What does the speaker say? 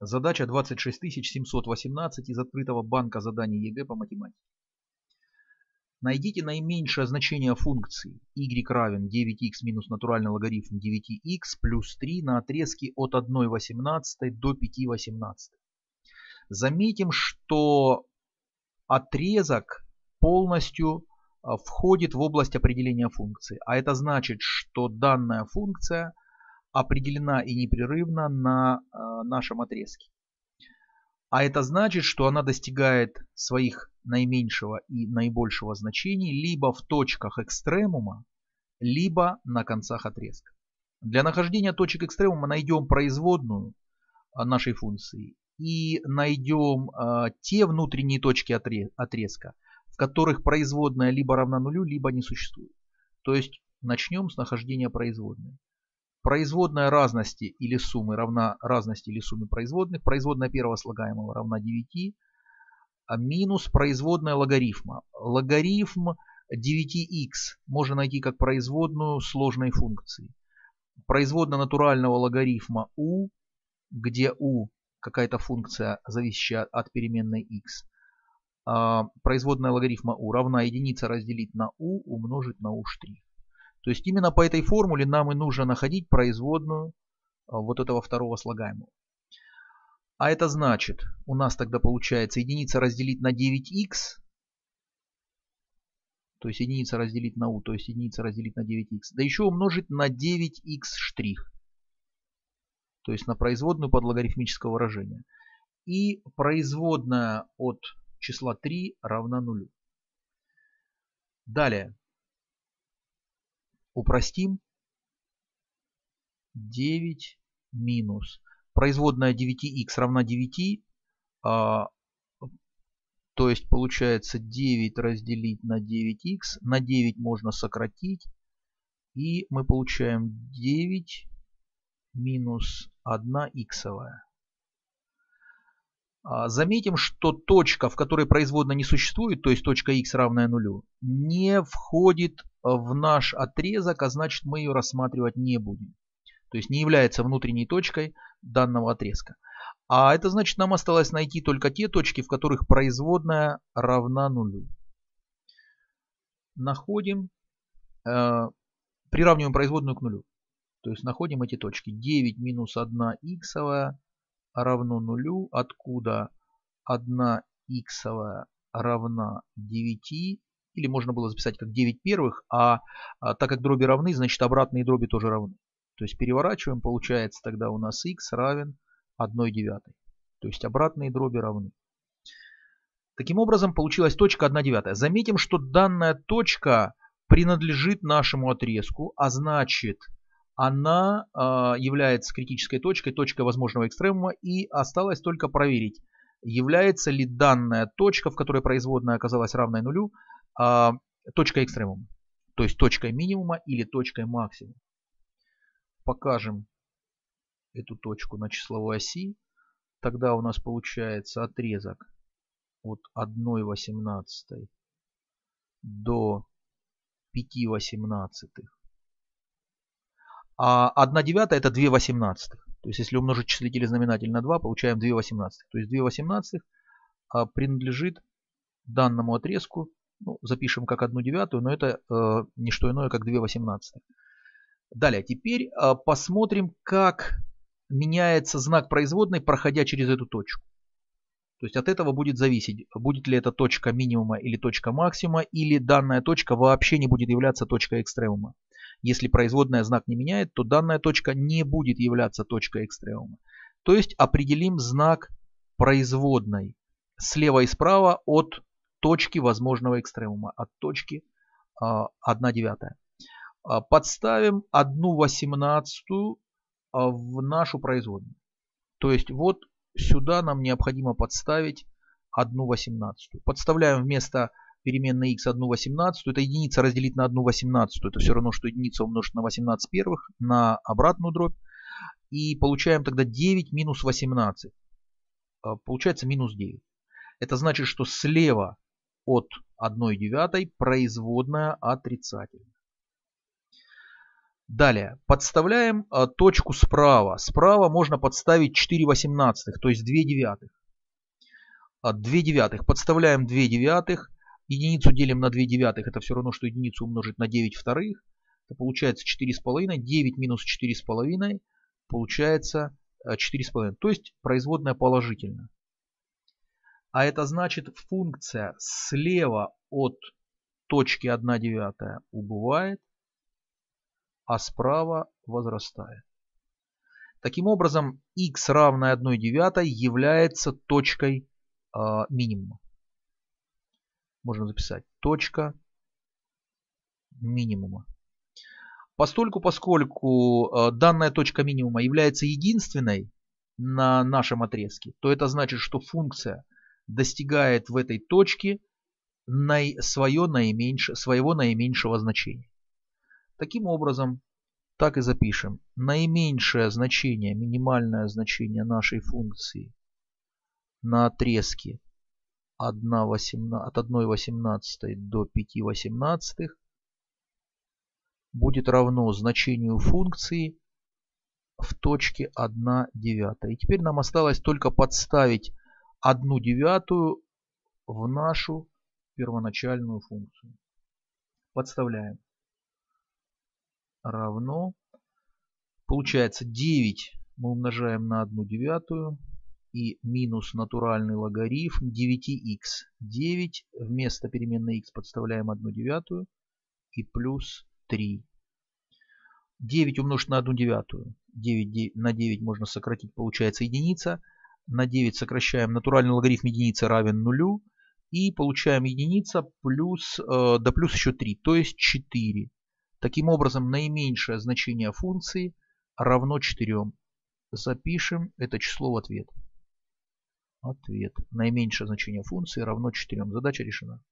Задача 26718 из открытого банка заданий ЕГЭ по математике. Найдите наименьшее значение функции y равен 9x минус натуральный логарифм 9x плюс 3 на отрезке от 1,18 до 5,18. Заметим, что отрезок полностью а, входит в область определения функции. А это значит, что данная функция – определена и непрерывна на э, нашем отрезке. А это значит, что она достигает своих наименьшего и наибольшего значений либо в точках экстремума, либо на концах отрезка. Для нахождения точек экстремума найдем производную э, нашей функции и найдем э, те внутренние точки отрезка, в которых производная либо равна нулю, либо не существует. То есть начнем с нахождения производной. Производная разности или суммы равна разности или сумме производных. Производная первого слагаемого равна 9. А минус производная логарифма. Логарифм 9х можно найти как производную сложной функции. Производная натурального логарифма u, где u какая-то функция, зависящая от переменной x. А производная логарифма u равна единица разделить на u умножить на u'. То есть именно по этой формуле нам и нужно находить производную а, вот этого второго слагаемого. А это значит, у нас тогда получается единица разделить на 9х, то есть единица разделить на u, то есть единица разделить на 9х, да еще умножить на 9х штрих, то есть на производную под логарифмического выражения. И производная от числа 3 равна нулю. Далее, Упростим. 9 минус. Производная 9х равна 9. А, то есть получается 9 разделить на 9х. На 9 можно сократить. И мы получаем 9 минус 1 иксовая. А, заметим, что точка, в которой производная не существует, то есть точка x равная нулю, не входит в наш отрезок, а значит мы ее рассматривать не будем. То есть не является внутренней точкой данного отрезка. А это значит нам осталось найти только те точки, в которых производная равна нулю. Находим, э, приравниваем производную к нулю. То есть находим эти точки. 9 минус 1 иксовая равно нулю, откуда 1 иксовая равна 9, или можно было записать как 9 первых, а, а так как дроби равны, значит обратные дроби тоже равны. То есть переворачиваем, получается тогда у нас x равен 1 девятой. То есть обратные дроби равны. Таким образом получилась точка 1 девятая. Заметим, что данная точка принадлежит нашему отрезку, а значит она э, является критической точкой, точкой возможного экстремума, и осталось только проверить, является ли данная точка, в которой производная оказалась равной нулю, э, точкой экстремума, то есть точкой минимума или точкой максимума. Покажем эту точку на числовой оси. Тогда у нас получается отрезок от 1,18 до 5,18 а 1 девятая это 2 восемнадцатых. То есть если умножить числитель и знаменатель на 2, получаем 2 восемнадцатых. То есть 2 восемнадцатых а, принадлежит данному отрезку. Ну, запишем как 1 девятую, но это э, не что иное, как 2 восемнадцатых. Далее, теперь э, посмотрим, как меняется знак производной, проходя через эту точку. То есть от этого будет зависеть, будет ли это точка минимума или точка максимума, или данная точка вообще не будет являться точкой экстремума. Если производная знак не меняет, то данная точка не будет являться точкой экстремума. То есть определим знак производной слева и справа от точки возможного экстремума, от точки 1 а, девятая. А, подставим 1 восемнадцатую а, в нашу производную. То есть вот сюда нам необходимо подставить 1 восемнадцатую. Подставляем вместо переменная x 1 18, это единица разделить на 1 18, это все равно, что единица умножить на 18 первых, на обратную дробь. И получаем тогда 9 минус 18. А, получается минус 9. Это значит, что слева от 1 девятой производная отрицательная. Далее, подставляем а, точку справа. Справа можно подставить 4 восемнадцатых, то есть 2 девятых. 2 девятых. Подставляем 2 девятых. Единицу делим на 2 девятых. Это все равно, что единицу умножить на 9 вторых. Это получается 4,5. 9 минус 4,5 получается 4,5. То есть производная положительная. А это значит функция слева от точки 1 девятая убывает, а справа возрастает. Таким образом, x равное 1 девятой является точкой э, минимума. Можно записать точка минимума. Постольку, поскольку э, данная точка минимума является единственной на нашем отрезке, то это значит, что функция достигает в этой точке свое наименьшее, своего наименьшего значения. Таким образом, так и запишем. Наименьшее значение, минимальное значение нашей функции на отрезке 1 18, от 1,18 до 5,18 будет равно значению функции в точке 1 девятая. И теперь нам осталось только подставить 1 девятую в нашу первоначальную функцию. Подставляем. Равно. Получается 9 мы умножаем на 1 девятую. И минус натуральный логарифм 9х. 9 вместо переменной х подставляем 1 девятую. И плюс 3. 9 умножить на 1 девятую. 9 на 9 можно сократить, получается единица на 9 сокращаем натуральный логарифм единицы равен нулю. И получаем единица плюс, э, да плюс еще 3, то есть 4. Таким образом, наименьшее значение функции равно 4. Запишем это число в ответ. Ответ. Наименьшее значение функции равно 4. Задача решена.